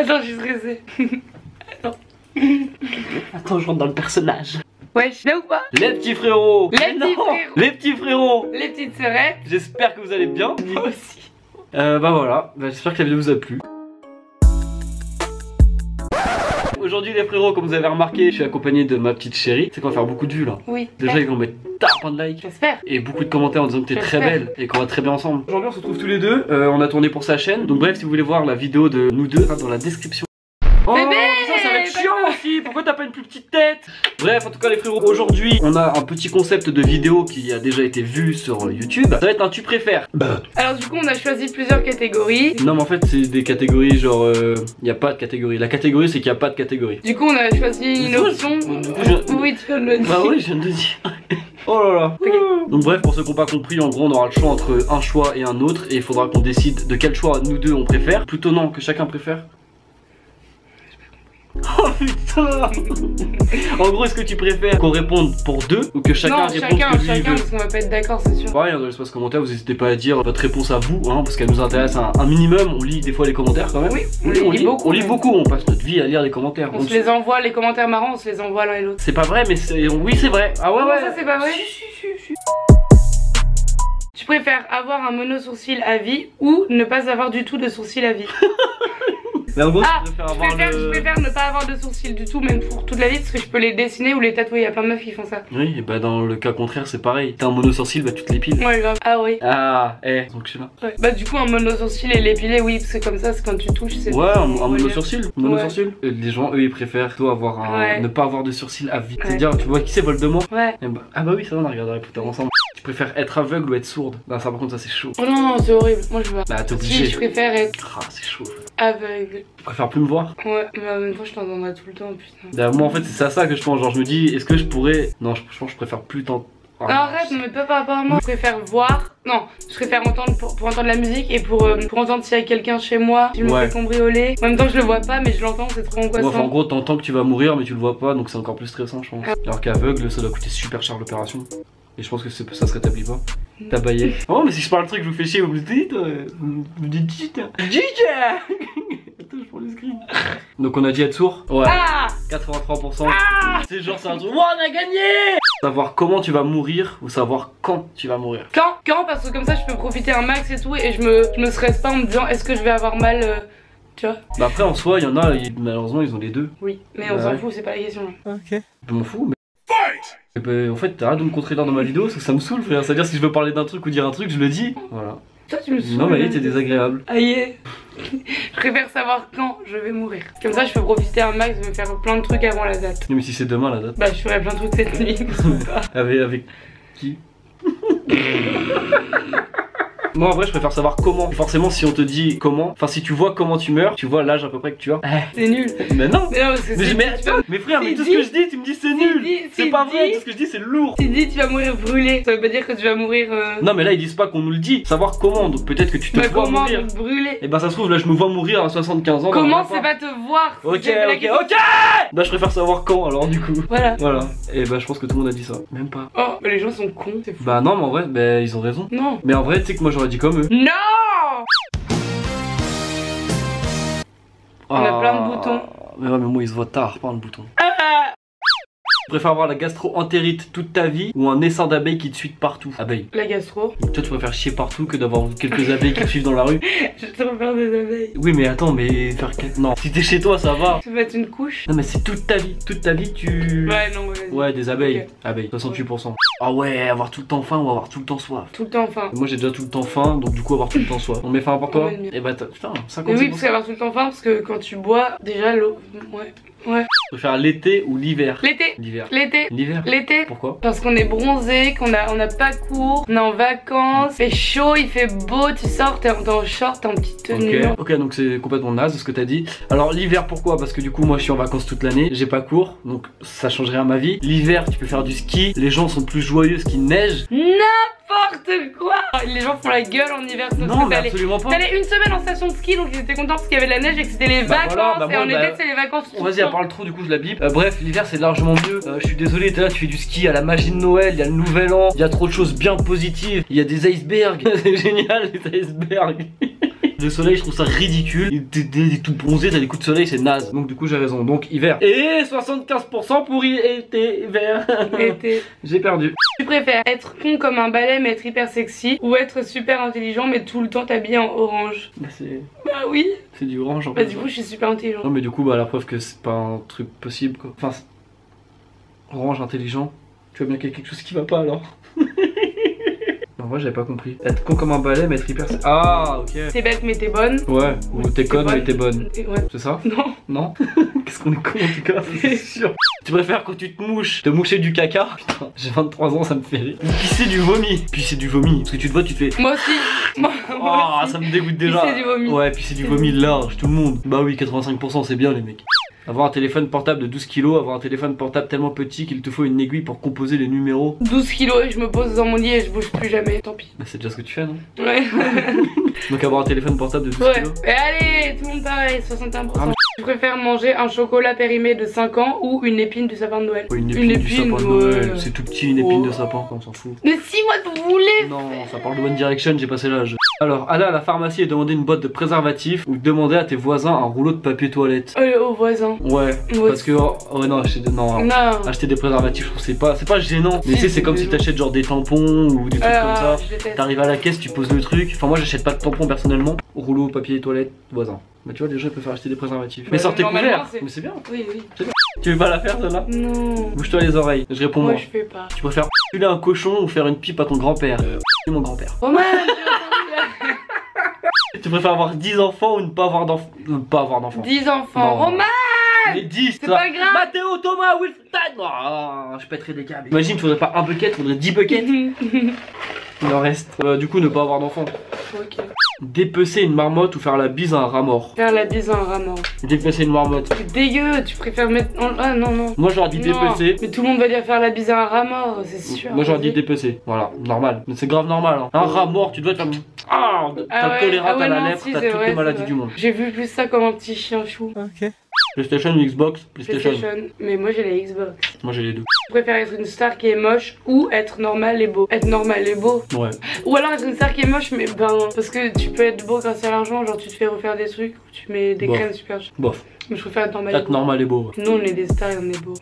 Attends, je suis stressée. Attends. Attends, je rentre dans le personnage. Wesh, là ou pas Les petits frérots Les petits frérots. Les petits frérots Les petites sœurettes. J'espère que vous allez bien. Moi aussi. Euh, bah voilà, bah, j'espère que la vidéo vous a plu. Aujourd'hui les frérots, comme vous avez remarqué, je suis accompagné de ma petite chérie. C'est qu'on va faire beaucoup de vues là. Oui. Déjà ils vont mettre tapin de likes. J'espère. Et beaucoup de commentaires en disant que t'es très belle et qu'on va très bien ensemble. Aujourd'hui on se retrouve tous les deux, Euh, on a tourné pour sa chaîne. Donc bref, si vous voulez voir la vidéo de nous deux, dans la description. Oh, Bébé ça, ça va être Pourquoi t'as pas une plus petite tête? Bref, en tout cas, les frérots, aujourd'hui, on a un petit concept de vidéo qui a déjà été vu sur euh, YouTube. Ça va être un tu préfères. Bah. Alors du coup, on a choisi plusieurs catégories. Non, mais en fait, c'est des catégories genre. Il n'y a pas de catégorie. La catégorie, c'est qu'il n'y a pas de catégorie. Du coup, on a choisi une option. je- Oui, tu viens de le dire. Bah oui, je viens de le dire. Oh là là. Donc bref, pour ceux qui n'ont pas compris, en gros, on aura le choix entre un choix et un autre, et il faudra qu'on décide de quel choix nous deux on préfère. Plutôt non, que chacun préfère. Putain En gros, est-ce que tu préfères qu'on réponde pour deux ou que chacun non, réponde chacun, que lui il chacun, veut parce qu'on va pas être d'accord, c'est sûr. Pareil, dans l'espace commentaire, vous n'hésitez pas à dire votre réponse à vous, hein, parce qu'elle nous intéresse un, un minimum. On lit des fois les commentaires quand même. Oui, Oui, on lit lit beaucoup, On lit beaucoup, on passe notre vie à lire les commentaires. On On se les envoie, les commentaires marrants, on se les envoie l'un et l'autre. C'est pas vrai, mais c'est. Oui, c'est vrai. Ah ouais, Comment ouais. ça, c'est pas vrai Tu préfères avoir un mono-sourcil à vie ou ne pas avoir du tout de sourcil à vie Mais en gros, Ah, je préfère je préfère, le. je préfère ne pas avoir de sourcils du tout, même pour toute la vie, parce que je peux les dessiner ou les tatouer. Il y a plein de meufs qui font ça. Oui, et bah dans le cas contraire, c'est pareil. T'as un mono-sourcil, bah tu te l'épiles. Ouais, grave. Ah oui. Ah, eh, donc je suis là. Ouais. Bah, du coup, un mono-sourcil et l'épiler, oui, parce que comme ça, c'est quand tu touches, c'est. Ouais, un, un Ouais. mono-sourcil. Un mono-sourcil. Euh, Les gens, eux, ils préfèrent plutôt avoir un. Ouais. Ne pas avoir de sourcil à vie. Ouais. C'est-à-dire, tu vois qui c'est Voldemort Ouais. Eh bah- Ah bah oui, ça on a regardé Harry Potter ensemble. Tu préfères être aveugle ou être sourde? Non, ça par contre, ça c'est chaud. Oh non, non, c'est horrible. Moi, je pas. Bah t'es Si, obligé. je préfère être Ah, c'est chaud. aveugle. Tu préfères plus me voir? Ouais, mais en même temps, je t'entendrai tout le temps, putain. Bah, Moi en fait, c'est à ça que je pense. Genre, je me dis, est-ce que je pourrais? Non, je, je pense que je préfère plus t'entendre. Non, arrête, me pas par rapport à moi. Je préfère voir. Non, je préfère entendre pour, pour entendre la musique et pour, euh, pour entendre s'il y a quelqu'un chez moi qui me Ouais. fait cambrioler. En même temps, je le vois pas, mais je l'entends, c'est trop Ouais, angoissant. enfin, en gros, t'entends que tu vas mourir, mais tu le vois pas, donc c'est encore plus stressant, je pense. Ah. Alors qu'aveugle, ça doit coûter super cher l'opération. Et je pense que ça se rétablit pas. Mm. T'as baillé. Oh, mais si je parle le truc, je vous fais chier, vous me dites. Vous me dites dites. Dites Attends, je prends le screen. Donc, on a dit être sourd? Ouais. Ah 83%. C'est genre, c'est un truc. On a gagné Savoir comment tu vas mourir ou savoir quand tu vas mourir. Quand Quand? Parce que comme ça, je peux profiter un max et tout et je me, je me stresse pas en me disant est-ce que je vais avoir mal. euh, tu vois? Bah, après, en soi, il y en a, malheureusement, ils ont les deux. Oui, mais on Bah s'en ouais. fout, c'est pas la question. Je m'en fous, mais. Eh ben, en fait, t'arrêtes de me contredire dans ma vidéo, parce que ça me saoule, frère. C'est-à-dire, si je veux parler d'un truc ou dire un truc, je le dis. Voilà. Toi, tu me saoules. Non, mais t'es désagréable. Aïe. je préfère savoir quand je vais mourir. Comme ça, je peux profiter un max de me faire plein de trucs avant la date. Non, mais si c'est demain la date. Bah, je ferai plein de trucs cette nuit. Avec, avec qui? Moi, en vrai, je préfère savoir comment. Forcément, si on te dit comment, enfin, si tu vois comment tu meurs, tu vois l'âge à peu près que tu as. c'est nul. Mais non Mais non, parce que Mais, mais, mais frère, mais tout ce que je dis, tu me dis c'est nul C'est pas vrai, tout ce que je dis c'est lourd Tu dis tu vas mourir brûlé. Ça veut pas dire que tu vas mourir. Euh... Non, mais là, ils disent pas qu'on nous le dit. Savoir comment, donc peut-être que tu te bah, vois comment mourir. brûler Et ben, ça se trouve, là, je me vois mourir à 75 ans. Comment c'est pas te voir Ok, ok, ok Bah, je préfère savoir quand alors, du coup. Voilà. Voilà. Et bah, je pense que tout le monde a dit ça. Même pas. Oh, mais les gens sont cons, c'est fou. Bah, non, mais en vrai, bah, ils ont raison. Non. Mais en vrai, tu sais que moi, dit comme eux. Non On a Ah. plein de boutons. Mais ouais, mais moi, ils se voient tard, pas le bouton. Ah Tu préfères avoir la gastro-entérite toute ta vie ou un essaim d'abeilles qui te suit partout Abeilles. La gastro. Toi, tu préfères chier partout que d'avoir quelques abeilles qui te suivent dans la rue Je te repère des abeilles. Oui, mais attends, mais faire. Non, si t'es chez toi, ça va. Tu vas mettre une couche? Non, mais c'est toute ta vie. Toute ta vie, tu. Ouais, non, vas-y. Ouais, des abeilles. Abeilles, 68%. Ah ouais, avoir tout le temps faim ou avoir tout le temps soif. Tout le temps, enfin. Moi j'ai déjà tout le temps faim, donc du coup avoir tout le temps soif. On met faim pour toi. Et bah t'as- putain, Mais 56%. oui, parce qu'avoir tout le temps faim, parce que quand tu bois, déjà l'eau. Ouais. Ouais. Tu préfères l'été ou l'hiver L'été L'hiver. L'été L'hiver L'été Pourquoi? Parce qu'on est bronzé, qu'on a, on a pas cours, on est en vacances, il fait chaud, il fait beau, tu sors, t'es en, short, t'es en petite tenue. Ok, ok, donc c'est complètement naze ce que t'as dit. Alors l'hiver pourquoi? Parce que du coup moi je suis en vacances toute l'année, j'ai pas cours, donc ça changerait à ma vie. L'hiver tu peux faire du ski, les gens sont plus joyeux ce qu'il neige. N'importe quoi Les gens font la gueule en hiver, sauf Non mais absolument pas. T'allais une semaine en station de ski, donc ils étaient contents parce qu'il y avait de la neige et que c'était les Bah vacances. voilà, bah et en bah- été, c'est les vacances. Vas-y, à part le trou, du coup, je la bip. Euh, bref, l'hiver c'est largement mieux. Euh, je suis désolé, t'es là, tu fais du ski à la magie de Noël, il y a le nouvel an, il y a trop de choses bien positives, il y a des icebergs. c'est génial, les icebergs. Le soleil, je trouve ça ridicule. T'es tout bronzé, t'as des coups de soleil, c'est naze. Donc du coup, j'ai raison. Donc hiver. Et 75% pour y- été, hiver. Été. J'ai perdu. Préfères être con comme un balai mais être hyper sexy ou être super intelligent mais tout le temps t'habiller en orange Bah, c'est Bah oui. c'est du orange en Bah fait. du coup je suis super intelligent. Non mais du coup bah la preuve que c'est pas un truc possible quoi. Enfin c'est- orange intelligent. Tu vois bien qu'il y a quelque chose qui va pas alors. en vrai j'avais pas compris. Être con comme un balai mais être hyper. Ah ok. T'es bête mais t'es bonne. Ouais. Ou t'es conne mais t'es bonne. Ouais. C'est ça? Non. Non? Qu'est-ce qu'on est con en tout cas, c'est sûr. Tu préfères quand tu te mouches, te moucher du caca Putain, j'ai 23 ans, ça me fait rire. Ou pisser du vomi. Pisser du vomi. Parce que tu te vois, tu te fais. Moi aussi. Moi, Oh, aussi. ça me dégoûte déjà. Pisser du vomi. Ouais, pisser du vomi large, tout le monde. Bah oui, 85%, c'est bien les mecs. Avoir un téléphone portable de 12 kilos, avoir un téléphone portable tellement petit qu'il te faut une aiguille pour composer les numéros. 12 kilos et je me pose dans mon lit et je bouge plus jamais. Tant pis. Bah c'est déjà ce que tu fais, non Ouais. Donc avoir un téléphone portable de 12 Ouais. kilos. Et allez, tout le monde pareil, 61%. Ah, mais- Tu préfères manger un chocolat périmé de 5 ans ou une épine du sapin de Noël Ouais, une épine, du sapin de. Noël. C'est tout petit, une épine Oh. de sapin, quoi, on s'en fout. Mais si moi vous voulez Non, ça parle de One Direction, j'ai passé l'âge. Alors, aller à la pharmacie et demander une boîte de préservatifs ou demander à tes voisins un rouleau de papier toilette. Euh, au voisin. Ouais, Ouais. parce que. oh, ouais, non, acheter, non, Non. acheter des préservatifs, je trouve c'est pas, c'est pas gênant. Mais tu sais, c'est comme si t'achètes genre des tampons ou des trucs Euh, comme ça. je déteste. T'arrives à la caisse, tu poses le truc. Enfin, moi, j'achète pas de tampons personnellement. Rouleau, papier toilette, voisin. Bah, tu vois, les gens ils préfèrent acheter des préservatifs. mais Bah, sortez normalement, couverts Mais c'est bien. Oui, oui. Tu veux pas la faire, celle-là? Non. Bouge-toi les oreilles. Je réponds Moi moi. je fais pas. Tu préfères tuer un cochon ou faire une pipe à ton grand-père? Euh, mon grand-père. Tu préfères avoir 10 enfants ou ne pas avoir d'enfants Ne pas avoir d'enfants. entendu. 10 enfants. Non. Roman Mais 10 C'est pas grave. Mathéo, Thomas, Wilfred oh, Je pèterai des câbles. Imagine, tu faudrait pas un bucket, faudrait 10 buckets. Il en reste. Euh, du coup, ne pas avoir d'enfants. ok. Dépecer une marmotte ou faire la bise à un rat mort. Faire la bise à un rat mort. Dépecer une marmotte. C'est dégueu, tu préfères mettre. en- Ah non, non. Moi, j'aurais dit Non. dépecer. Mais tout le monde va dire faire la bise à un rat mort, c'est sûr. Moi, j'aurais dit dépecer. Voilà, normal. Mais c'est grave normal. hein. Un rat mort, tu dois être comme. Ah Ah T'as ouais, choléra, ah ouais, t'as la lèpre, si, t'as toutes vrai, les maladies du monde. J'ai vu plus ça comme un petit chien chou. PlayStation ou Xbox PlayStation. PlayStation. Mais moi j'ai la Xbox. Moi, j'ai les deux. Je préfère être une star qui est moche ou être normal et beau. Être normal et beau. Ouais. Ou alors être une star qui est moche, mais ben. Parce que tu peux être beau grâce à l'argent, genre tu te fais refaire des trucs, ou tu mets des Bof. crèmes super chères. Bof. Mais je préfère être normal et Être beau. normal et beau. ouais. Nous on est des stars et on est beau.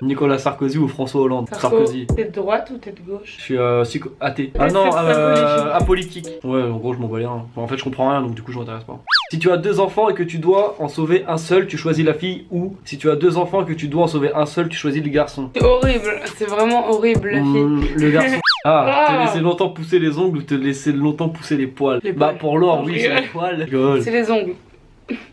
Nicolas Sarkozy ou François Hollande? Sarkozy. T'es de droite ou t'es de gauche? Je suis euh, psycho- athée. Ah non, euh, apolitique. Ouais, en gros, je m'en bats rien. Enfin, en fait, je comprends rien, donc du coup, je m'intéresse pas. Si tu as deux enfants et que tu dois en sauver un seul, tu choisis la fille ou si tu as deux enfants et que tu dois en sauver un seul, tu choisis le garçon. C'est horrible, c'est vraiment horrible la fille. Mmh, le garçon. Ah, te Ah. laisser longtemps pousser les ongles ou te laisser longtemps pousser les poils? Les Bah poils. pour l'or, oui, c'est les poils. C'est les ongles.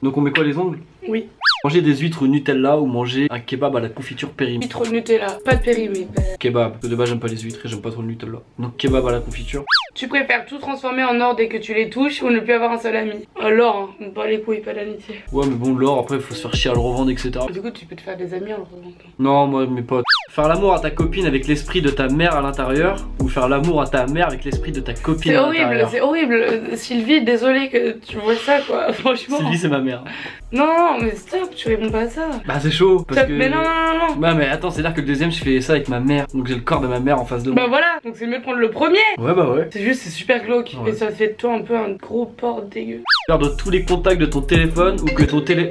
Donc on met quoi les ongles? Oui. Manger des huîtres Nutella ou manger un kebab à la confiture périmée. Huître au Nutella, pas de périmé. Kebab. Parce que de base j'aime pas les huîtres et j'aime pas trop le Nutella. Donc kebab à la confiture. Tu préfères tout transformer en or dès que tu les touches ou ne plus avoir un seul ami? Euh, L'or, hein. pas les couilles, pas l'amitié. Ouais mais bon l'or après faut se faire chier à le revendre etc. Du coup, tu peux te faire des amis en le revendant. Non moi mes potes. Faire l'amour à ta copine avec l'esprit de ta mère à l'intérieur ou faire l'amour à ta mère avec l'esprit de ta copine C'est à horrible, l'intérieur. c'est horrible. Euh, Sylvie, désolée que tu vois ça, quoi. Franchement. Sylvie c'est ma mère. Non, mais stop, tu réponds pas à ça. Bah c'est chaud parce que... Mais non, non, non, non. Bah mais attends c'est à dire que le deuxième je fais ça avec ma mère. Donc j'ai le corps de ma mère en face de moi. Bah voilà, donc c'est mieux de prendre le premier. Ouais bah ouais. C'est juste, c'est super glauque. Ouais. Et ça fait de toi un peu un gros porc dégueu. Perdre tous les contacts de ton téléphone ou que ton télé...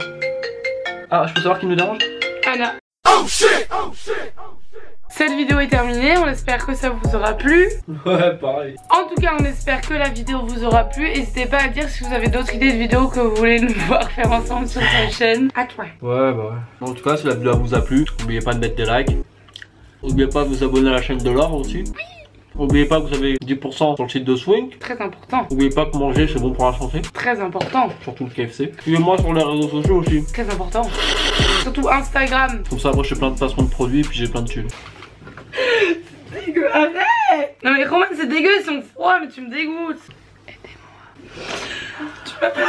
Ah je peux savoir qui nous dérange? Anna. Cette vidéo est terminée, on espère que ça vous aura plu. Ouais pareil. En tout cas, on espère que la vidéo vous aura plu. N'hésitez pas à dire si vous avez d'autres idées de vidéos que vous voulez nous voir faire ensemble sur cette chaîne. À toi. Ouais bah ouais. En tout cas si la vidéo vous a plu, n'oubliez pas de mettre des likes. N'oubliez pas de vous abonner à la chaîne de l'or aussi. N'oubliez pas que vous avez 10% sur le site de Swing. Très important. N'oubliez pas que manger c'est bon pour la santé, Très important. surtout le KFC. Suivez-moi sur les réseaux sociaux aussi. Très important. Surtout Instagram. Comme ça, moi je fais plein de façons de produits puis j'ai plein de thunes. Dégueu, arrête Non mais Roman, c'est dégueu, ils sont froids, mais tu me dégoûtes. Aidez-moi. Tu m'as fait